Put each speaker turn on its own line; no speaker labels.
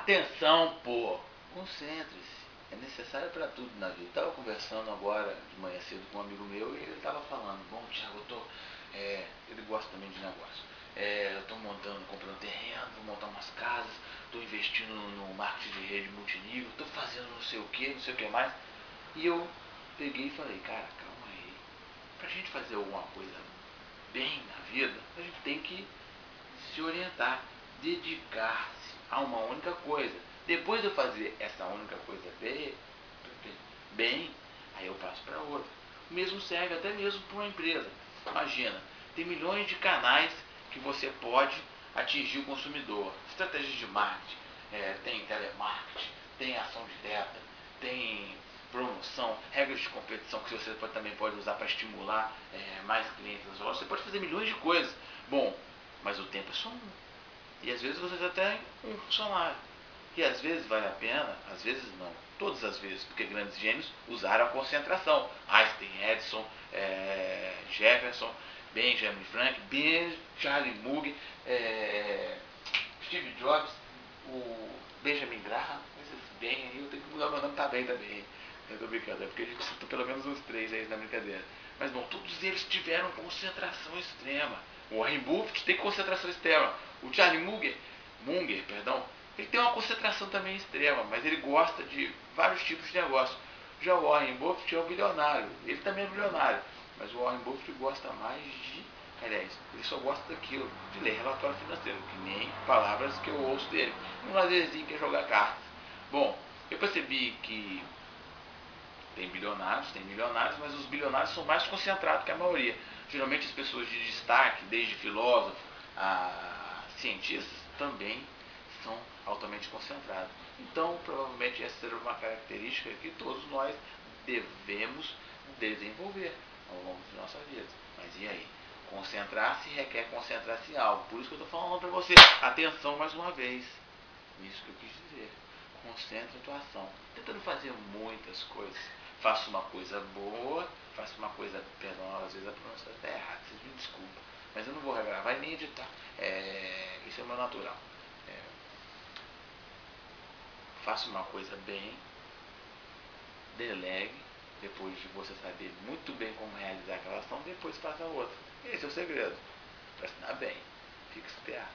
Atenção, pô! Concentre-se. É necessário para tudo na vida. Estava conversando agora de manhã cedo com um amigo meu e ele estava falando, bom Tiago, eu tô. É, ele gosta também de negócio. É, eu estou montando, comprando terreno, vou montar umas casas, estou investindo no marketing de rede multinível, estou fazendo não sei o que, não sei o que mais. E eu peguei e falei, cara, calma aí. Para a gente fazer alguma coisa bem na vida, a gente tem que se orientar, dedicar-se a uma única coisa. Depois de eu fazer essa única coisa bem, bem aí eu passo para outra. O mesmo serve até mesmo para uma empresa. Imagina, tem milhões de canais que você pode atingir o consumidor. Estratégias de marketing, é, tem telemarketing, tem ação direta, tem promoção, regras de competição que você pode, também pode usar para estimular é, mais clientes. Você pode fazer milhões de coisas. Bom, mas o tempo é só um. E às vezes você já tem um funcionário. E às vezes vale a pena, às vezes não, todas as vezes, porque grandes gênios usaram a concentração. Einstein, Edison, é, Jefferson, Benjamin Franklin, ben, Charlie Munger, é, Steve Jobs, o Benjamin Graham, esses bem aí, eu tenho que mudar meu nome, tá bem também. Eu tô brincando, é porque a gente citou pelo menos uns três aí na brincadeira. Mas bom, todos eles tiveram concentração extrema. O Warren Buffett tem concentração extrema. O Charlie Munger, Munger, perdão, ele tem uma concentração também extrema, mas ele gosta de vários tipos de negócio. Já o Warren Buffett é um bilionário, ele também é bilionário, mas o Warren Buffett gosta mais de, aliás, ele só gosta daquilo, de ler relatório financeiro, que nem palavras que eu ouço dele. Um lazerzinho que é jogar cartas. Bom, eu percebi que tem bilionários, tem milionários, mas os bilionários são mais concentrados que a maioria. Geralmente as pessoas de destaque, desde filósofo a cientistas, também são altamente concentrados. Então, provavelmente essa será uma característica que todos nós devemos desenvolver ao longo de nossa vida. Mas e aí? Concentrar-se requer concentrar-se em algo. Por isso que eu estou falando para você. Atenção mais uma vez. Isso que eu quis dizer. Concentre a tua ação. Tentando fazer muitas coisas. Faça uma coisa boa, faça uma coisa, perdão, às vezes a pronúncia está errada, vocês me desculpem. Mas eu não vou regravar e nem editar. É, isso é meu natural. É, faça uma coisa bem, delegue, depois de você saber muito bem como realizar aquela ação, depois faça outra. Esse é o segredo. Para assinar bem, fique esperto,